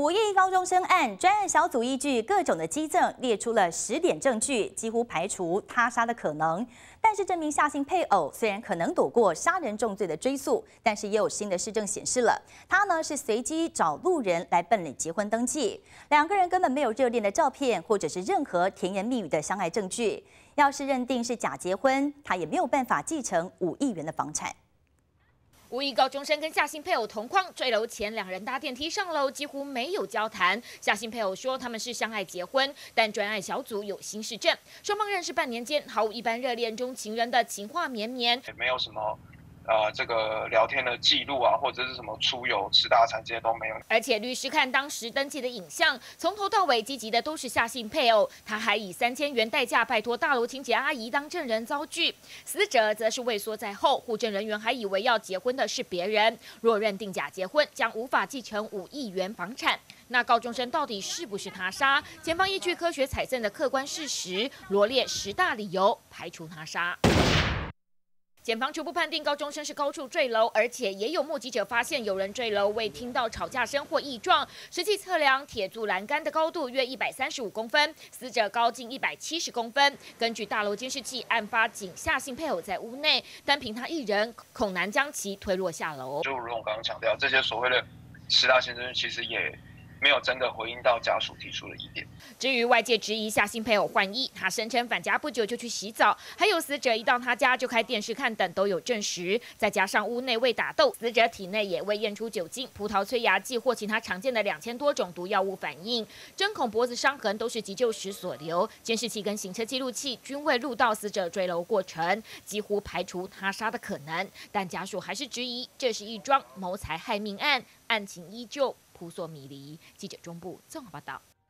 五亿高中生案专案小组依据各种的基证，列出了十点证据，几乎排除他杀的可能。但是这名夏姓配偶虽然可能躲过杀人重罪的追诉，但是也有新的市政显示了，他呢是随机找路人来办理结婚登记，两个人根本没有热恋的照片，或者是任何甜言蜜语的相爱证据。要是认定是假结婚，他也没有办法继承五亿元的房产。无意高中生跟夏新配偶同框坠楼前，两人搭电梯上楼，几乎没有交谈。夏新配偶说他们是相爱结婚，但专案小组有新事证，双方认识半年间，毫无一般热恋中情人的情话绵绵，也没有什么。呃，这个聊天的记录啊，或者是什么出游吃大餐这些都没有。而且律师看当时登记的影像，从头到尾积极的都是夏姓配偶，他还以三千元代价拜托大楼清洁阿姨当证人遭拒。死者则是畏缩在后，护证人员还以为要结婚的是别人。若认定假结婚，将无法继承五亿元房产。那高中生到底是不是他杀？检方依据科学采证的客观事实，罗列十大理由排除他杀。检方初步判定高中生是高处坠楼，而且也有目击者发现有人坠楼未听到吵架声或异状。实际测量铁柱栏杆的高度约一百三十五公分，死者高近一百七十公分。根据大楼监视器，案发仅下性配偶在屋内，单凭他一人恐难将其推落下楼。就如我刚刚强调，这些所谓的十大先生其实也。没有真的回应到家属提出的疑点。至于外界质疑夏新配偶换衣，他声称返家不久就去洗澡，还有死者一到他家就开电视看等都有证实。再加上屋内未打斗，死者体内也未验出酒精、葡萄催芽剂或其他常见的两千多种毒药物反应，针孔、脖子伤痕都是急救时所留，监视器跟行车记录器均未录到死者坠楼过程，几乎排除他杀的可能。但家属还是质疑这是一桩谋财害命案，案情依旧。扑朔迷离。记者中部综合报道。